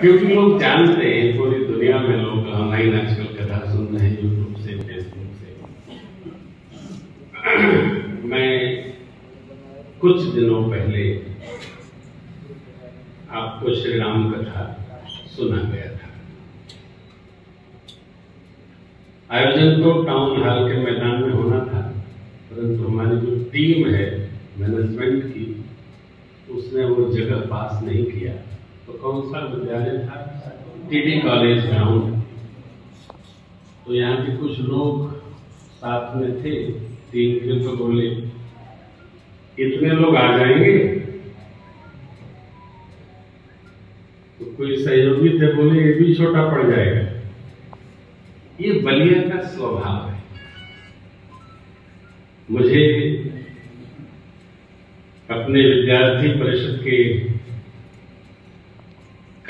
क्योंकि लोग जानते हैं, पूरी दुनिया में लोग ऑनलाइन आजकल कथा सुन रहे हैं यूट्यूब से फेसबुक से। मैं कुछ दिनों पहले आपको श्री राम कथा सुना गया था। आयोजन तो टाउन हॉल के मैदान में होना था, परंतु हमारी जो टीम है मैनेजमेंट की, उसने वो जगह पास नहीं किया। तो कौन सा विद्यालय था? टीडी कॉलेज ग्राउंड तो यहाँ के कुछ लोग साथ में थे, तीन फिर तो बोले, इतने लोग आ जाएँगे? तो कोई सहयोगी थे, बोले, ये भी छोटा पड़ जाएगा। ये बलिया का स्वभाव है। मुझे अपने विद्यार्थी परिषद के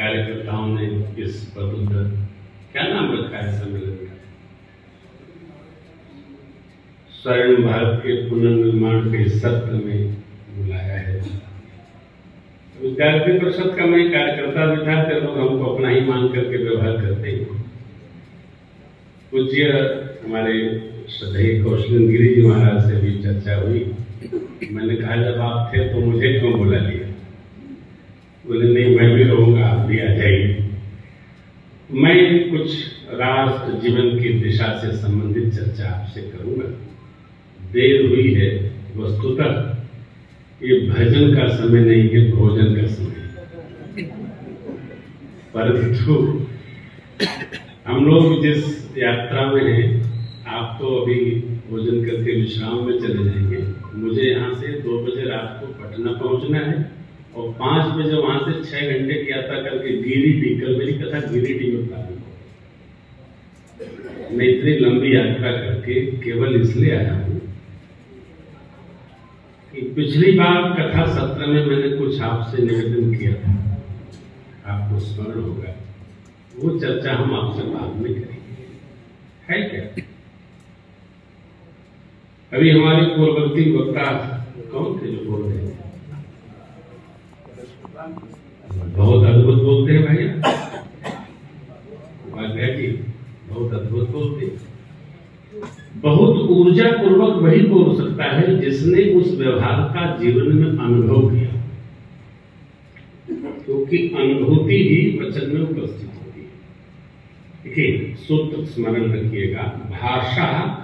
कार्यकर्ताओं ने इस पद क्या नाम रखा है सम्मेलन का? स्वर्ण भारत के पुनर्निर्माण के सत्र में बुलाया है। विद्यार्थी परिषद का मैं कार्यकर्ता भी था तो लोग हमको अपना ही मान करके व्यवहार करते हैं। पूज्य हमारे श्रद्धेय कौशलेंद्र गिरी जी महाराज से भी चर्चा हुई। मैंने कहा, जब आप थे तो मुझे क्यों बुला लिया? बोले, नहीं, मैं भी रहूँगा आप भी आ जाइए मैं कुछ राष्ट्र जीवन की दिशा से संबंधित चर्चा आपसे करूँगा। देर हुई है वस्तुतः। ये भजन का समय नहीं है, भोजन का समय परंतु हम लोग जिस यात्रा में हैं, आप तो अभी भोजन करके विश्राम में चले जाएँगे। मुझे यहाँ से दो बजे रात को पटना पहुँचना है। और पाँच बजे वहाँ से छह घंटे की यात्रा करके गिरिडीह कल मेरी कथा गिरिडीह में प्रारंभ मैं। इतनी लंबी यात्रा करके केवल इसलिए आया हूँ कि पिछली बार कथा सत्र में मैंने कुछ आपसे निवेदन किया था। आपको स्मरण होगा, वो चर्चा हम आपसे बाद में करेंगे। है क्या? अभी हमारे पूर्ववर्ती वक्ता कौन थे? बहुत अद्भुत बोलते हैं भैया। बहुत अद्भुत बोलते बहुत ऊर्जा पूर्वक वही बोल सकता है जिसने उस व्यवहार का जीवन में अनुभव किया। क्योंकि तो अनुभूति ही वचन में उपस्थित होती है। देखिए, सूत्र स्मरण रखिएगा, भाषा